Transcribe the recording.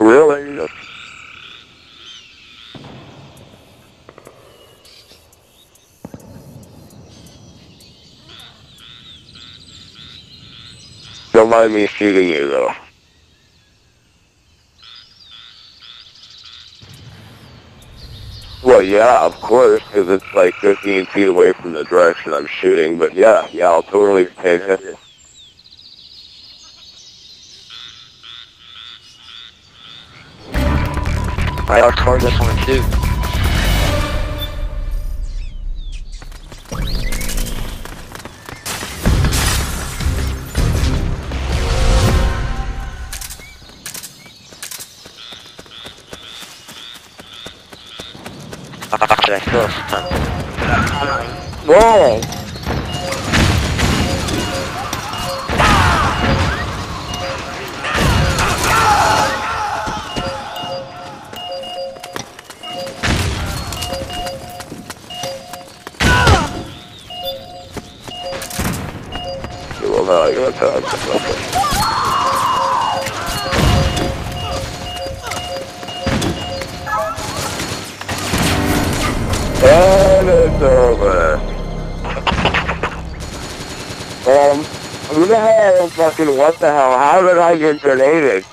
Really? Don't mind me shooting you, though. Well, yeah, of course, because it's like 15 feet away from the direction I'm shooting, but yeah, yeah, I'll totally pay attention. I outscored this one too. Actually, I some. Whoa! Now I gotta tell. And it's over. Um, who the hell fucking, what the hell, how did I get grenaded?